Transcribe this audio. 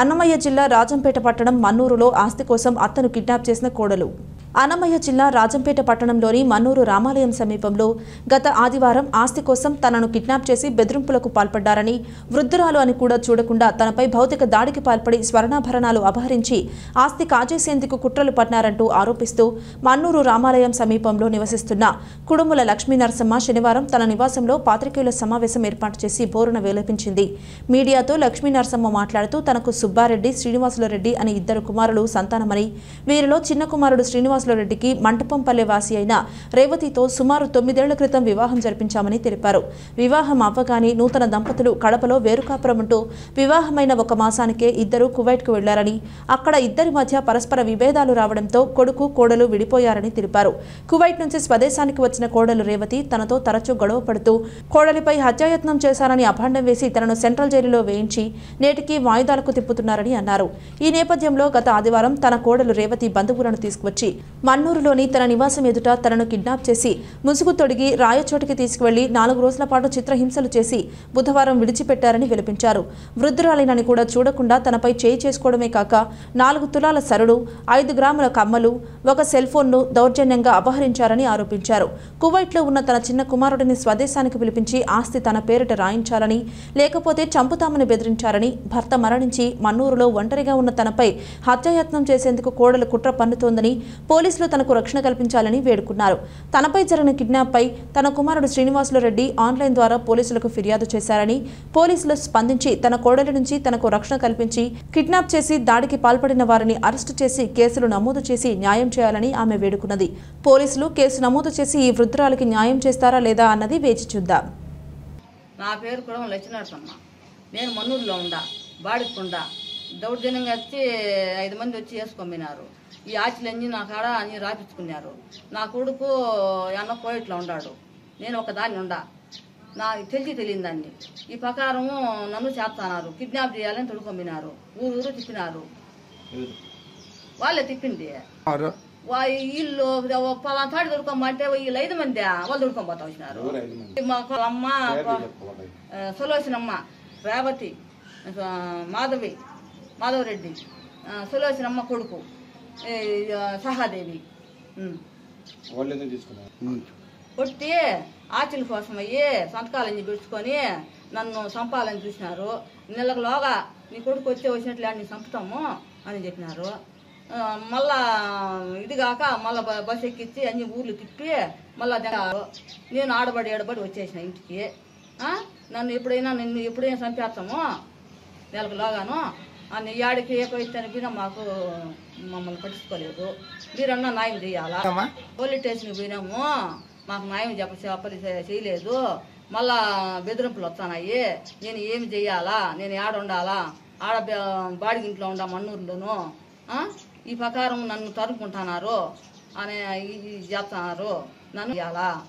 అన్నమయ్య జిల్లా రాజంపేట పట్టణం మన్నూరులో ఆస్తి కోసం అత్తను కిడ్నాప్ చేసిన కోడలు. అన్నమయ్య జిల్లా రాజంపేట పట్టణంలోని మన్నూరు రామాలయం సమీపంలో గత ఆదివారం ఆస్తి కోసం తనను కిడ్నాప్ చేసి బెదిరింపులకు పాల్పడ్డారని వృద్ధురాలు అని కూడా చూడకుండా తనపై భౌతిక దాడికి పాల్పడి స్వర్ణాభరణాలు అపహరించి ఆస్తి కాజేసేందుకు కుట్రలు పన్నారంటూ ఆరోపిస్తూ మన్నూరు రామాలయం సమీపంలో నివసిస్తున్న కుడుముల లక్ష్మీ నరసమ్మ శనివారం తన నివాసంలో పాత్రికేయుల సమావేశం ఏర్పాటు చేసి బోరున వేలపించింది. మీడియాతో లక్ష్మీ నరసమ్మ మాట్లాడుతూ తనకు సుబ్బారెడ్డి శ్రీనివాసులరెడ్డి అనే ఇద్దరు కుమారులు సంతానమని వీరిలో చిన్న కుమారుడు శ్రీనివాసులరెడ్డికి మంటపంపల్లె వాసి అయిన రేవతితో సుమారు తొమ్మిదేళ్ళ క్రితం వివాహం జరిపించామని తెలిపారు. వివాహం అవ్వగానే నూతన దంపతులు కడపలో వేరుకాపురమంటూ వివాహమైన ఒక మాసానికే ఇద్దరు కువైట్కు వెళ్ళారని అక్కడ ఇద్దరి మధ్య పరస్పర విభేదాలు రావడంతో కొడుకు కోడలు విడిపోయారని తెలిపారు. కువైట్ నుంచి స్వదేశానికి వచ్చిన కోడలు రేవతి తనతో తరచూ గొడవ పడుతూ కోడలిపై హత్యాయత్నం చేశారని అభాండం వేసి తనను సెంట్రల్ జైలులో వేయించి నేటికి వాయిదాలకు తిప్పుతున్నారని అన్నారు. ఈ నేపథ్యంలో గత ఆదివారం తన కోడలు రేవతి బంధువులను తీసుకువచ్చి మన్నూరులోని తన నివాసం ఎదుట తనను కిడ్నాప్ చేసి ముసుగు తొడిగి రాయచోటికి తీసుకువెళ్ళి నాలుగు రోజుల పాటు చిత్రహింసలు చేసి బుధవారం విడిచిపెట్టారని విలపించారు. వృద్ధురాలినని కూడా చూడకుండా తనపై చేయి చేసుకోవడమే కాక నాలుగు తులాల సరుడు ఐదు గ్రాముల కమ్మలు ఒక సెల్ ఫోన్ను దౌర్జన్యంగా అపహరించారని ఆరోపించారు. కువైట్లో ఉన్న తన చిన్న కుమారుడిని స్వదేశానికి పిలిపించి ఆస్తి తన పేరిట రాయించాలని లేకపోతే చంపుతామని బెదిరించారని భర్త మరణించి మన్నూరులో ఒంటరిగా ఉన్న తనపై హత్యాయత్నం చేసేందుకు కోడలు కుట్ర పన్నుతోందని పోలీసులు తనకు రక్షణ కల్పించాలని వేడుకున్నారు. తనపై జరిగిన కిడ్నాప్పై తన కుమారుడు శ్రీనివాసులు రెడ్డి ఆన్లైన్ ద్వారా పోలీసులకు ఫిర్యాదు చేశారని పోలీసులు స్పందించి తన కోడలి నుంచి తనకు రక్షణ కల్పించి కిడ్నాప్ చేసి దాడికి పాల్పడిన వారిని అరెస్టు చేసి కేసులు నమోదు చేసి న్యాయం చేయాలని ఆమె వేడుకున్నది. పోలీసులు కేసు నమోదు చేసి ఈ వృద్ధురాలికి న్యాయం చేస్తారా లేదా అన్నది వేచి చూద్దాం. నా పేరు కూడా లక్ష్మీనరసమ్మ. నేను మన్నూరులో ఉండా బాడికుండా దౌర్జన్యంగా వచ్చి ఐదు మంది వచ్చి వేసుకొమ్మినారు ఈ ఆచిలన్నీ నా కాడ అన్ని రాపించుకున్నారు. నా కొడుకు అన్న కోయిట్లో ఉండాడు. నేను ఒక దాన్ని ఉండా. నా తెలిసి తెలియని దాన్ని ఈ ప్రకారము నన్ను చేస్తున్నారు. కిడ్నాప్ చేయాలని తొడుకొమ్మినారు. ఊరు ఊరు తిప్పినారు. వాళ్ళే తిప్పింది. వా ఇల్లు పలానా తాడు దొరకమ్మంటే వీళ్ళు ఐదు మంది వాళ్ళు దొరకకపోతా వచ్చినారు. మా అమ్మ సులోచనమ్మ రేవతి మాధవి మాధవరెడ్డి సులోచనమ్మ కొడుకు. సహాదేవి. కొట్టి ఆచల కోసం అయ్యి సంతకాలని పెట్టుకొని నన్ను చంపాలని చూసినారు. నెలకులోగా నీ కొడుకు వచ్చే వచ్చినట్లు నీ చంపుతాము అని చెప్పినారు. మళ్ళా ఇది కాక మళ్ళా బస్ ఎక్కించి అన్ని ఊర్లు తిప్పి మళ్ళా. నేను ఆడబడి ఆడబడి వచ్చేసిన ఇంటికి. ఆ? నన్ను ఎప్పుడైనా నిన్ను ఎప్పుడైనా చంపేస్తాము. నెలకులోగాను అని యాడికి ఏకైతే పోయినా మాకు మమ్మల్ని పట్టించుకోలేదు. మీరన్నా న్యాయం చేయాలా? పోలీస్ స్టేషన్కి పోయినాము. మాకు న్యాయం చెప్ప చెప్పని చే- చేయలేదు. మళ్ళా బెదిరింపులు వస్తున్నాయి. నేను ఏమి చెయ్యాలా నేను ఏడ ఉండాలా? ఆడ బ- బాడిగ ఇంట్లో ఉండా మన్నూరులోను? ఆ? ఈ ప్రకారం నన్ను తరుముకుంటున్నారు. అని చేస్తున్నారు. నన్ను చేయాలా?